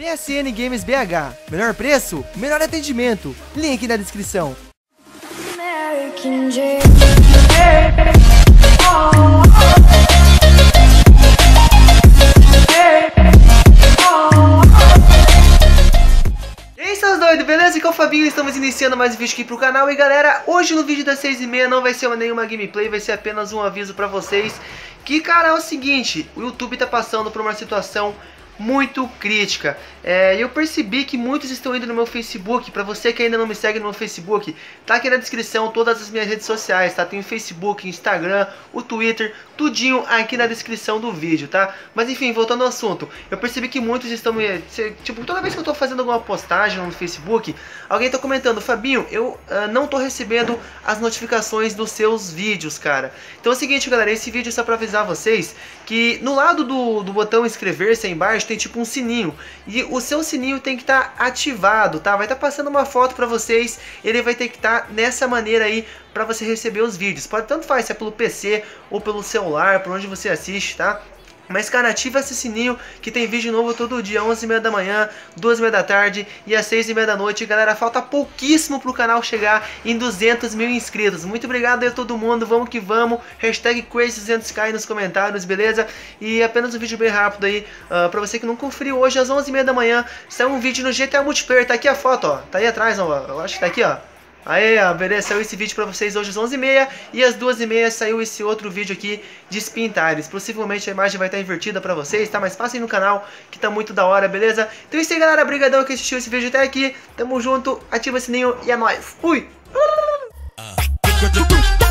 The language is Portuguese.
PSN Games BH. Melhor preço, melhor atendimento. Link na descrição. E doidos, beleza? Aqui é o Fabinho, estamos iniciando mais um vídeo aqui pro canal E galera, hoje no vídeo das 6 e meia não vai ser nenhuma gameplay, vai ser apenas um aviso pra vocês Que, cara, é o seguinte, o YouTube tá passando por uma situação muito crítica. É, eu percebi que muitos estão indo no meu Facebook. Para você que ainda não me segue no meu Facebook, tá aqui na descrição todas as minhas redes sociais, tá? Tem Facebook, Instagram, o Twitter, tudinho aqui na descrição do vídeo, tá? Mas enfim, voltando ao assunto, eu percebi que muitos estão. Tipo, toda vez que eu tô fazendo alguma postagem no Facebook, alguém tá comentando, Fabinho, eu uh, não tô recebendo as notificações dos seus vídeos, cara. Então é o seguinte, galera, esse vídeo é só pra avisar vocês que no lado do, do botão inscrever-se aí embaixo tem tipo um sininho. E o seu sininho tem que estar tá ativado, tá? Vai estar tá passando uma foto para vocês, ele vai ter que estar tá nessa maneira aí para você receber os vídeos. Pode tanto faz se é pelo PC ou pelo celular, por onde você assiste, tá? Mas, cara, ativa esse sininho que tem vídeo novo todo dia, 11h30 da manhã, 2h30 da tarde e às 6h30 da noite. Galera, falta pouquíssimo pro canal chegar em 200 mil inscritos. Muito obrigado aí a todo mundo, vamos que vamos. Hashtag Crazy200k nos comentários, beleza? E apenas um vídeo bem rápido aí, uh, pra você que não conferiu. Hoje às 11h30 da manhã saiu um vídeo no GTA Multiplayer. Tá aqui a foto, ó. Tá aí atrás, ó. Eu acho que tá aqui, ó. Ó, beleza, saiu esse vídeo pra vocês hoje às 11h30 e às 2h30 saiu esse outro vídeo aqui de Spintares. Possivelmente a imagem vai estar invertida pra vocês, tá? Mas passem no canal que tá muito da hora, beleza? Então é isso aí, galera. Obrigadão que assistiu esse vídeo até aqui. Tamo junto, ativa o sininho e é nóis. Fui! Uh.